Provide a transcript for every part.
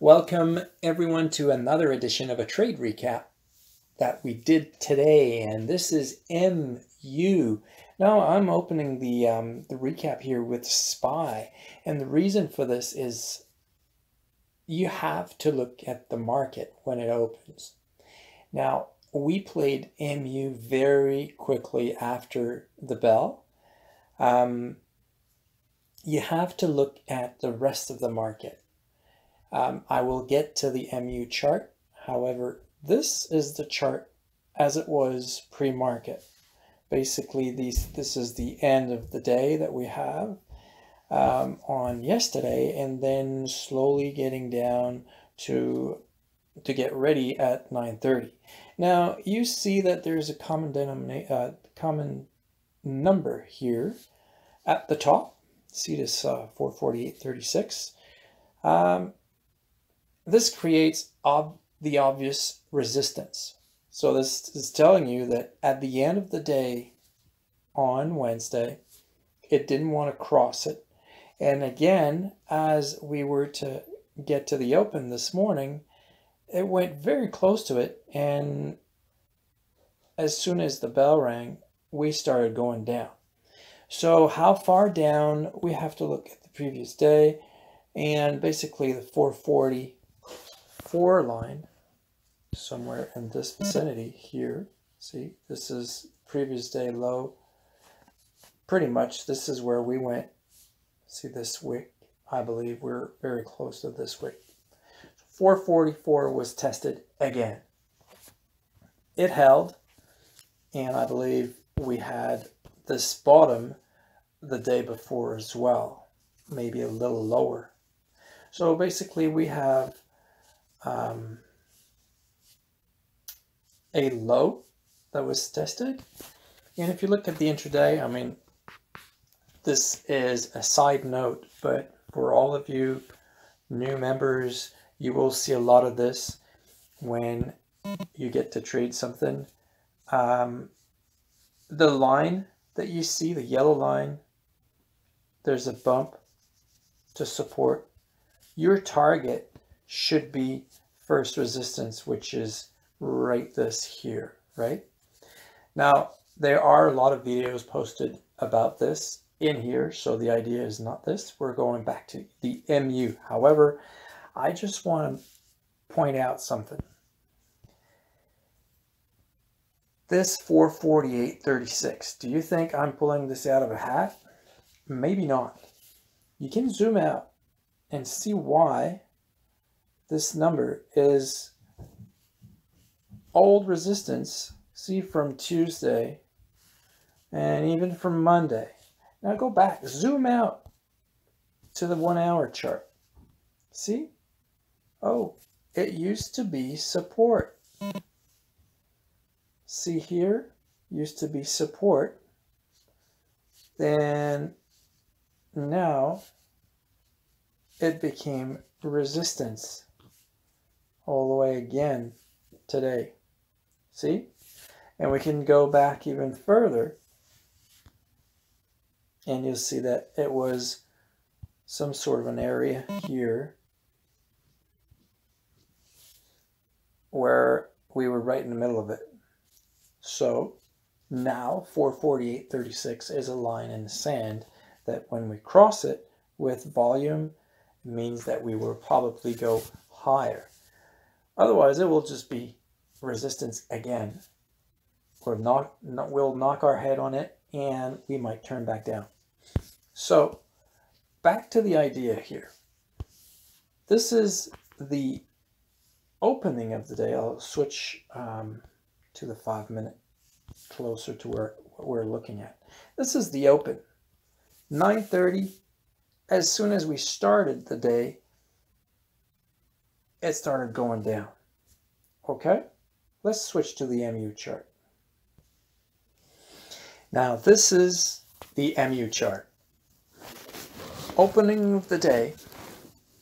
Welcome everyone to another edition of a trade recap that we did today, and this is MU. Now I'm opening the um, the recap here with SPY, and the reason for this is you have to look at the market when it opens. Now we played MU very quickly after the bell. Um, you have to look at the rest of the market. Um, I will get to the MU chart. However, this is the chart as it was pre-market. Basically, these this is the end of the day that we have um, on yesterday, and then slowly getting down to to get ready at 9:30. Now you see that there's a common uh, common number here at the top. See this uh, 448.36. Um, this creates ob the obvious resistance. So this is telling you that at the end of the day on Wednesday, it didn't want to cross it. And again, as we were to get to the open this morning, it went very close to it. And as soon as the bell rang, we started going down. So how far down, we have to look at the previous day and basically the 440 four line somewhere in this vicinity here. See, this is previous day low. Pretty much this is where we went. See this wick? I believe we're very close to this wick. 444 was tested again. It held, and I believe we had this bottom the day before as well, maybe a little lower. So basically we have um, a low that was tested. And if you look at the intraday, I mean, this is a side note, but for all of you new members, you will see a lot of this when you get to trade something. Um, the line that you see, the yellow line, there's a bump to support. Your target should be first resistance, which is right this here, right? Now, there are a lot of videos posted about this in here, so the idea is not this. We're going back to the MU. However, I just want to point out something. This 448.36, do you think I'm pulling this out of a hat? Maybe not. You can zoom out and see why this number is old resistance, see from Tuesday and even from Monday. Now go back, zoom out to the one hour chart. See? Oh, it used to be support. See here, used to be support. Then now it became resistance all the way again today. See? And we can go back even further and you'll see that it was some sort of an area here where we were right in the middle of it. So now 448.36 is a line in the sand that when we cross it with volume means that we will probably go higher. Otherwise, it will just be resistance again. We'll knock, we'll knock our head on it and we might turn back down. So back to the idea here. This is the opening of the day. I'll switch um, to the five minute closer to where what we're looking at. This is the open. 9.30, as soon as we started the day, it started going down. Okay, let's switch to the MU chart. Now this is the MU chart. Opening of the day,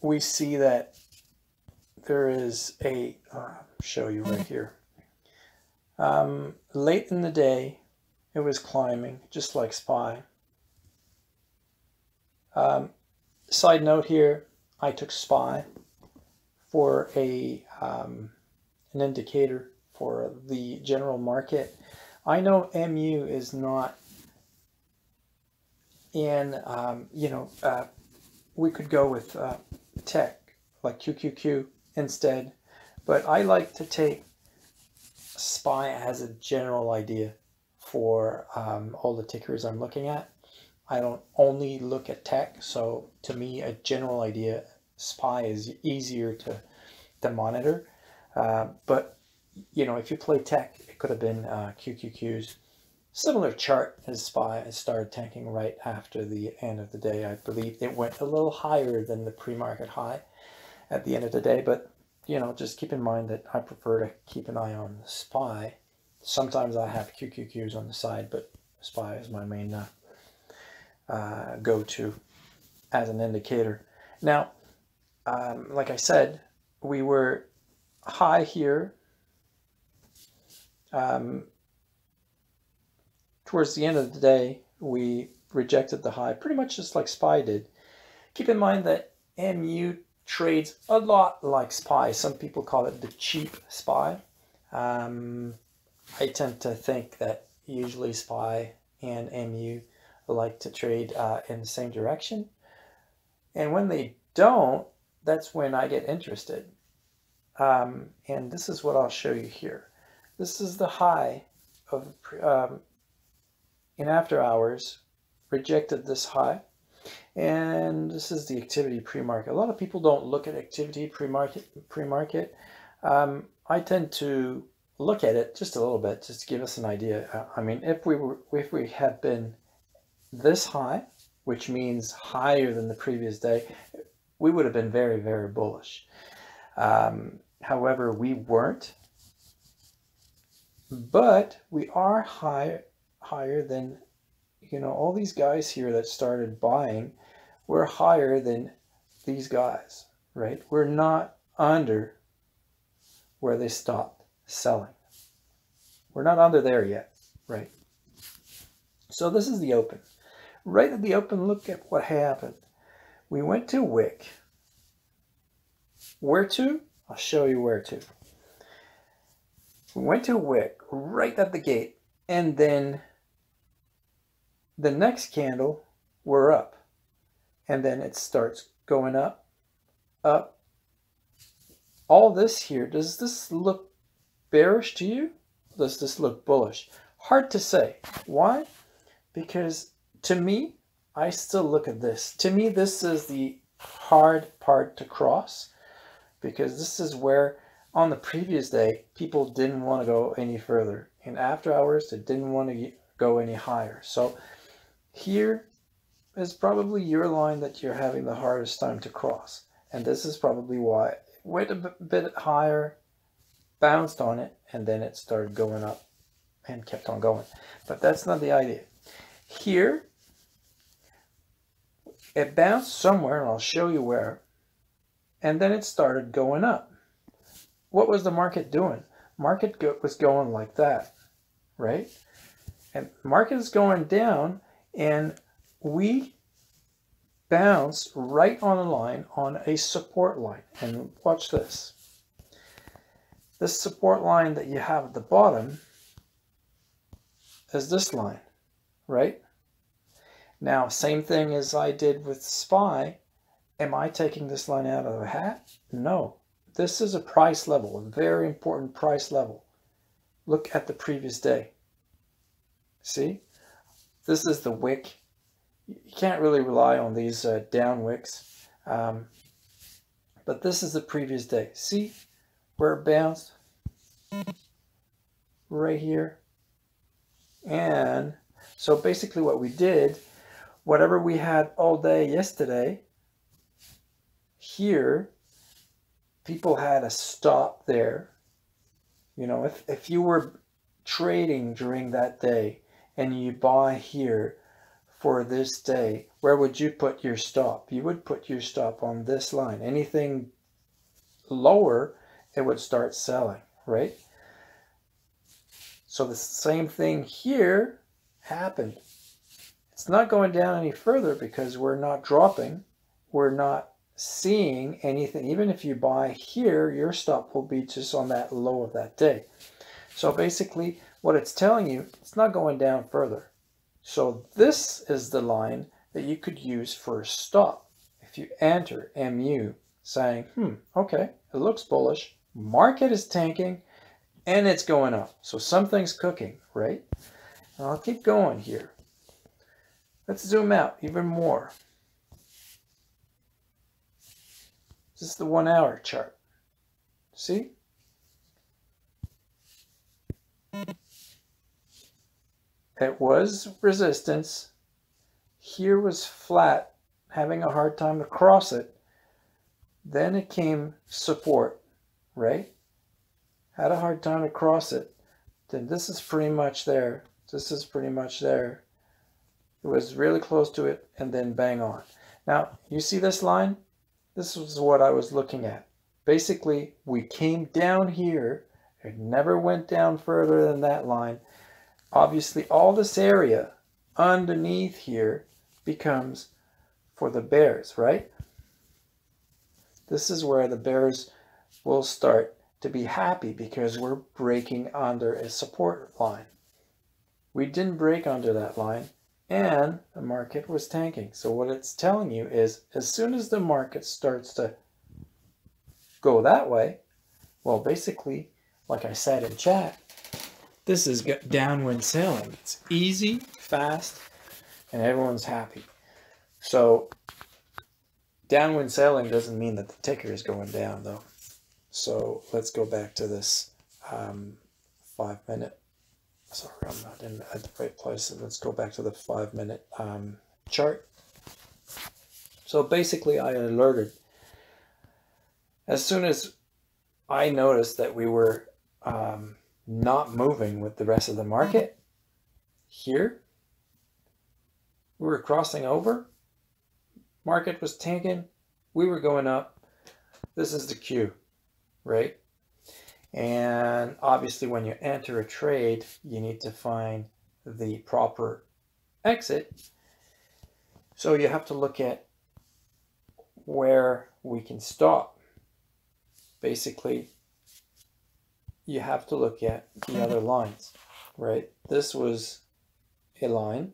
we see that there is a, uh, show you right here. Um, late in the day, it was climbing, just like SPY. Um, side note here, I took SPY for a um, an indicator for the general market. I know MU is not in, um, you know, uh, we could go with uh, tech like QQQ instead, but I like to take SPY as a general idea for um, all the tickers I'm looking at. I don't only look at tech, so to me, a general idea, SPY is easier to, to monitor. Uh, but, you know, if you play tech, it could have been uh, QQQ's similar chart as SPY. Started tanking right after the end of the day. I believe it went a little higher than the pre-market high at the end of the day, but you know, just keep in mind that I prefer to keep an eye on SPY. Sometimes I have QQQs on the side, but SPY is my main uh, uh, go-to as an indicator. Now, um, like I said, we were high here um, towards the end of the day. We rejected the high pretty much just like SPY did. Keep in mind that MU trades a lot like SPY. Some people call it the cheap SPY. Um, I tend to think that usually SPY and MU like to trade uh, in the same direction. And when they don't, that's when I get interested. Um, and this is what I'll show you here. This is the high of um, in after hours, rejected this high. And this is the activity pre-market. A lot of people don't look at activity pre-market. Pre-market. Um, I tend to look at it just a little bit, just to give us an idea. Uh, I mean, if we were, if we had been this high, which means higher than the previous day, we would have been very, very bullish. Um, however, we weren't, but we are high, higher than, you know, all these guys here that started buying we're higher than these guys, right? We're not under where they stopped selling. We're not under there yet, right? So this is the open. Right at the open, look at what happened. We went to Wick. Where to? I'll show you where to. We went to Wick right at the gate, and then the next candle, we're up and then it starts going up, up. All this here, does this look bearish to you? Does this look bullish? Hard to say. Why? Because to me, I still look at this. To me, this is the hard part to cross because this is where on the previous day, people didn't want to go any further. In after hours, they didn't want to go any higher. So here is probably your line that you're having the hardest time to cross. And this is probably why it went a bit higher, bounced on it, and then it started going up and kept on going. But that's not the idea. Here, it bounced somewhere, and I'll show you where, and then it started going up. What was the market doing? Market go was going like that, right? And market is going down, and we bounce right on a line on a support line. And watch this. This support line that you have at the bottom is this line, right? Now, same thing as I did with SPY. Am I taking this line out of a hat? No. This is a price level, a very important price level. Look at the previous day. See? This is the wick you can't really rely on these uh, down wicks. Um, but this is the previous day. See where it bounced? Right here. And so basically what we did, whatever we had all day yesterday, here, people had a stop there. You know, if, if you were trading during that day and you buy here, for this day, where would you put your stop? You would put your stop on this line. Anything lower, it would start selling, right? So the same thing here happened. It's not going down any further because we're not dropping. We're not seeing anything. Even if you buy here, your stop will be just on that low of that day. So basically what it's telling you, it's not going down further. So this is the line that you could use for a stop. If you enter MU saying, hmm, okay, it looks bullish, market is tanking, and it's going up. So something's cooking, right? And I'll keep going here. Let's zoom out even more. This is the one hour chart. See? It was resistance. Here was flat, having a hard time to cross it. Then it came support, right? Had a hard time to cross it. Then this is pretty much there. This is pretty much there. It was really close to it and then bang on. Now, you see this line? This was what I was looking at. Basically, we came down here. It never went down further than that line. Obviously, all this area underneath here becomes for the bears, right? This is where the bears will start to be happy because we're breaking under a support line. We didn't break under that line and the market was tanking. So what it's telling you is as soon as the market starts to go that way, well, basically, like I said in chat, this is downwind sailing. It's easy, fast, and everyone's happy. So downwind sailing doesn't mean that the ticker is going down though. So let's go back to this um, five minute sorry, I'm not in at the right place. Let's go back to the five minute um, chart. So basically I alerted as soon as I noticed that we were um, not moving with the rest of the market here, we were crossing over, market was tanking, we were going up. This is the cue, right? And obviously when you enter a trade, you need to find the proper exit. So you have to look at where we can stop. Basically, you have to look at the other lines, right? This was a line.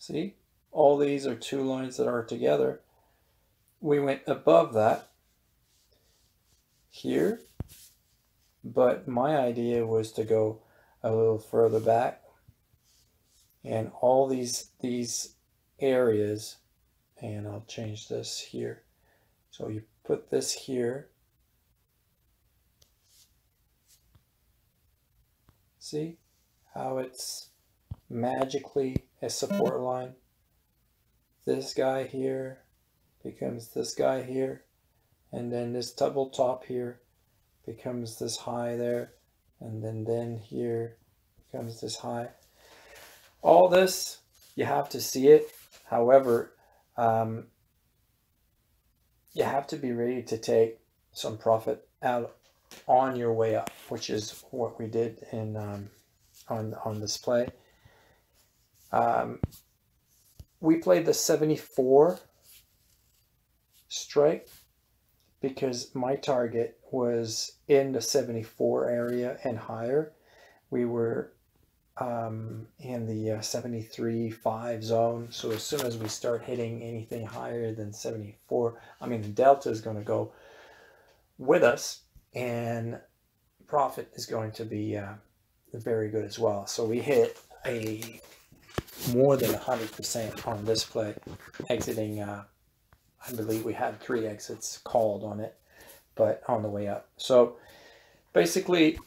See, all these are two lines that are together. We went above that here but my idea was to go a little further back and all these these areas and I'll change this here. So you put this here. See how it's magically a support line? This guy here becomes this guy here and then this double top here becomes this high there and then then here becomes this high. All this you have to see it. However um, you have to be ready to take some profit out on your way up which is what we did in um, on on this play. Um, we played the 74 strike because my target was in the 74 area and higher. We were um, in the uh, 73 5 zone. So as soon as we start hitting anything higher than 74, I mean, the delta is going to go with us and profit is going to be uh, very good as well. So we hit a more than 100% on this play, exiting uh, I believe we had three exits called on it, but on the way up. So basically,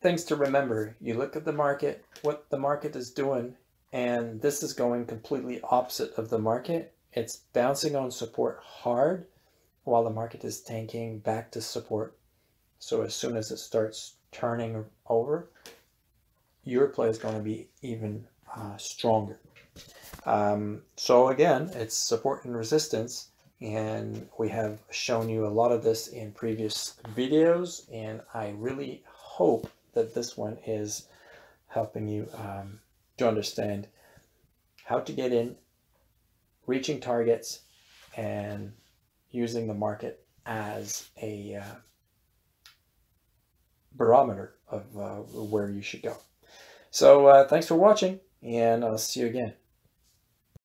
things to remember. You look at the market, what the market is doing, and this is going completely opposite of the market. It's bouncing on support hard while the market is tanking back to support. So as soon as it starts turning over, your play is going to be even uh, stronger. Um, so again, it's support and resistance. And we have shown you a lot of this in previous videos. And I really hope that this one is helping you um, to understand how to get in, reaching targets, and using the market as a uh, barometer of uh, where you should go. So uh, thanks for watching, and I'll see you again.